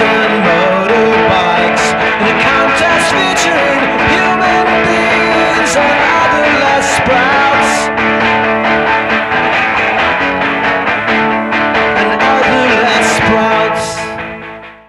sun